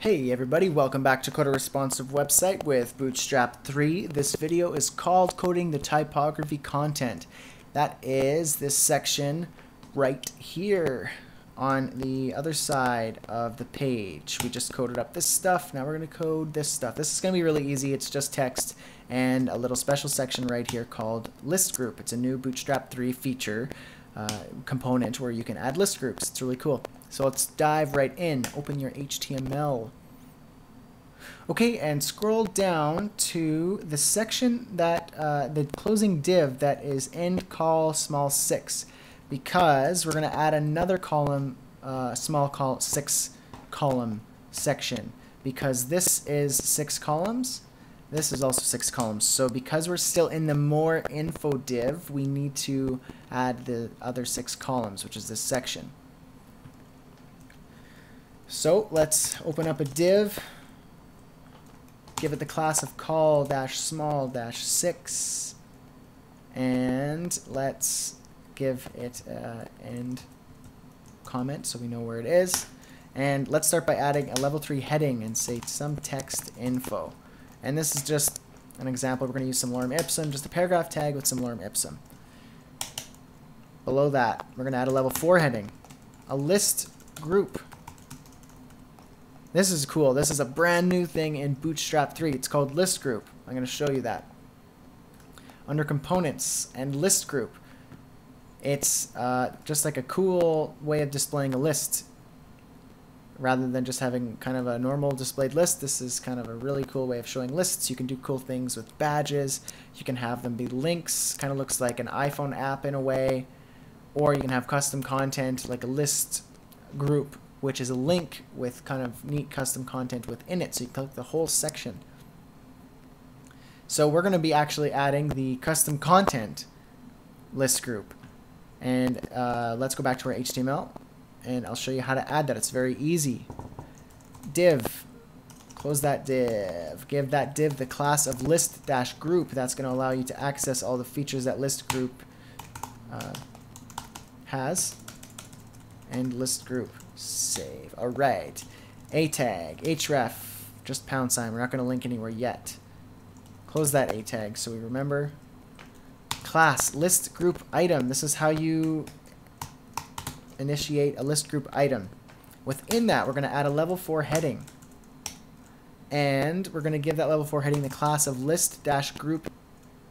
Hey everybody, welcome back to Code a Responsive website with Bootstrap 3. This video is called Coding the Typography Content. That is this section right here on the other side of the page. We just coded up this stuff, now we're going to code this stuff. This is going to be really easy, it's just text and a little special section right here called List Group. It's a new Bootstrap 3 feature uh, component where you can add list groups. It's really cool. So let's dive right in. Open your HTML. Okay, and scroll down to the section that, uh, the closing div that is end call small 6 because we're going to add another column, uh, small call 6 column section because this is 6 columns. This is also 6 columns. So because we're still in the more info div, we need to add the other 6 columns, which is this section. So let's open up a div, give it the class of call dash small dash six, and let's give it an end comment so we know where it is. And let's start by adding a level 3 heading and say some text info. And this is just an example. We're going to use some lorem ipsum, just a paragraph tag with some lorem ipsum. Below that, we're going to add a level 4 heading, a list group. This is cool. This is a brand new thing in Bootstrap 3. It's called list group. I'm going to show you that. Under components and list group, it's uh, just like a cool way of displaying a list rather than just having kind of a normal displayed list, this is kind of a really cool way of showing lists. You can do cool things with badges. You can have them be links, kind of looks like an iPhone app in a way. Or you can have custom content like a list group, which is a link with kind of neat custom content within it. So you click the whole section. So we're going to be actually adding the custom content list group. And uh, let's go back to our HTML and I'll show you how to add that. It's very easy. Div, close that div. Give that div the class of list dash group. That's going to allow you to access all the features that list group uh, has. And list group, save. All right. A tag, href, just pound sign. We're not going to link anywhere yet. Close that a tag so we remember. Class, list group item. This is how you initiate a list group item. Within that, we're going to add a level 4 heading. And we're going to give that level 4 heading the class of list dash group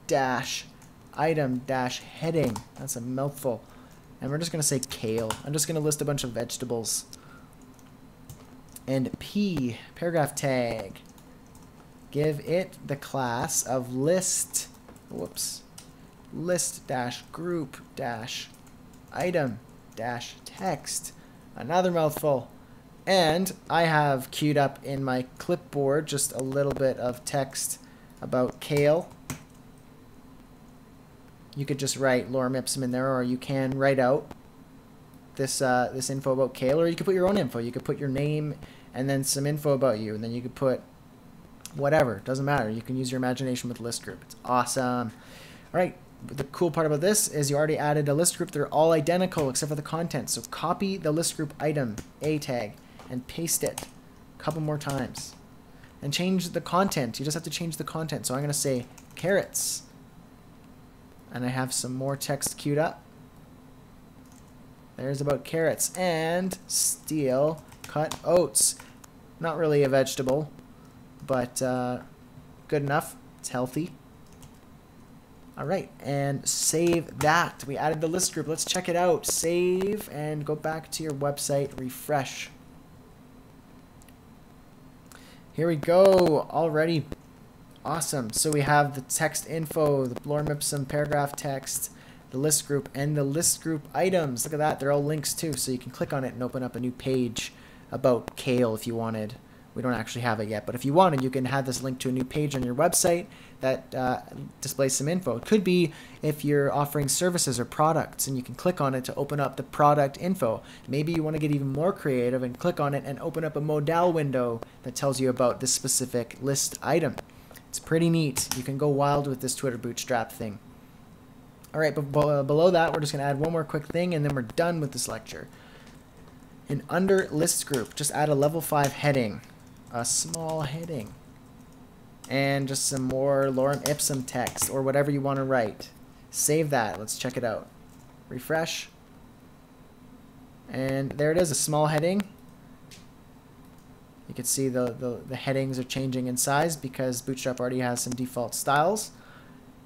dash item dash heading. That's a mouthful. And we're just going to say kale. I'm just going to list a bunch of vegetables. And P, paragraph tag. Give it the class of list, whoops, list dash group dash item dash text. Another mouthful. And I have queued up in my clipboard just a little bit of text about kale. You could just write lorem ipsum in there, or you can write out this uh, this info about kale, or you could put your own info. You could put your name and then some info about you, and then you could put whatever. Doesn't matter. You can use your imagination with list group. It's awesome. All right, the cool part about this is you already added a list group. They're all identical except for the content. So copy the list group item, A tag, and paste it a couple more times. And change the content. You just have to change the content. So I'm going to say carrots. And I have some more text queued up. There's about carrots. And steel cut oats. Not really a vegetable, but uh, good enough. It's healthy. All right, and save that. We added the list group. Let's check it out. Save and go back to your website, refresh. Here we go, already. Awesome. So we have the text info, the lorem ipsum paragraph text, the list group, and the list group items. Look at that. They're all links too, so you can click on it and open up a new page about kale if you wanted. We don't actually have it yet, but if you wanted, you can have this link to a new page on your website that uh, displays some info. It could be if you're offering services or products, and you can click on it to open up the product info. Maybe you want to get even more creative and click on it and open up a modal window that tells you about this specific list item. It's pretty neat. You can go wild with this Twitter Bootstrap thing. All right, but uh, below that, we're just going to add one more quick thing, and then we're done with this lecture. And under list group, just add a level 5 heading a small heading and just some more lorem ipsum text or whatever you want to write. Save that. Let's check it out. Refresh. And there it is, a small heading. Can see the, the, the headings are changing in size because Bootstrap already has some default styles.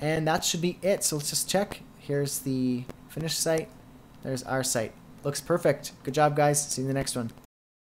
And that should be it. So let's just check. Here's the finished site. There's our site. Looks perfect. Good job, guys. See you in the next one.